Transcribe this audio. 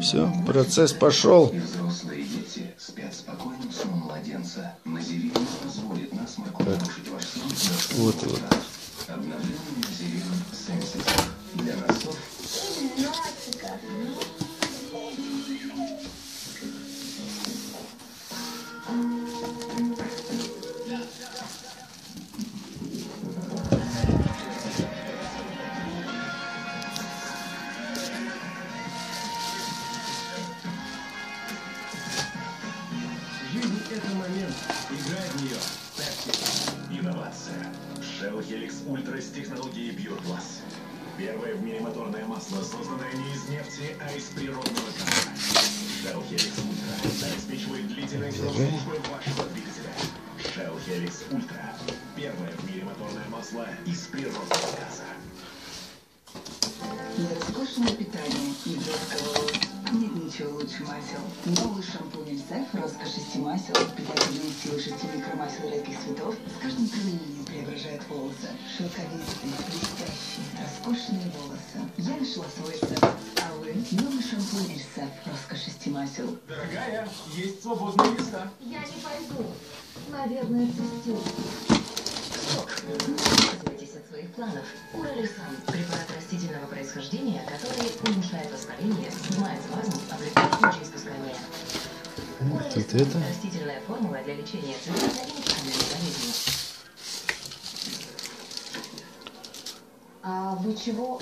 Все, процесс пошел. И взрослые дети это момент. Играй в нее. Pepsi. Инновация. Shell Helix Ultra с технологией Pure Plus. Первое в мире моторное масло, созданное не из нефти, а из природного газа. Shell Helix Ultra обеспечивает длительную службу вашего двигателя. Shell Helix Ultra. Первое в мире моторное масло из природного газа. Для роскошного питания и нет ничего лучше масел. Новый шампунь Эльзеф, роскошь шести масел, питательные силы шести микромасел редких цветов с каждым применением преображает волосы. Шелковистые, блестящие, роскошные волосы. Я нашла свой рецепт. А вы? Новый шампунь Эльзеф, роскошь шести масел. Дорогая, есть свободные места. Я не пойду. Наверное, цистит. Отказывайтесь от своих планов. Уралисан – препарат растительного происхождения, который уменьшает воспаление, снимает мочеиспускание. Тут это. Растительная формула для лечения цвета и микробной болезни. А вы чего?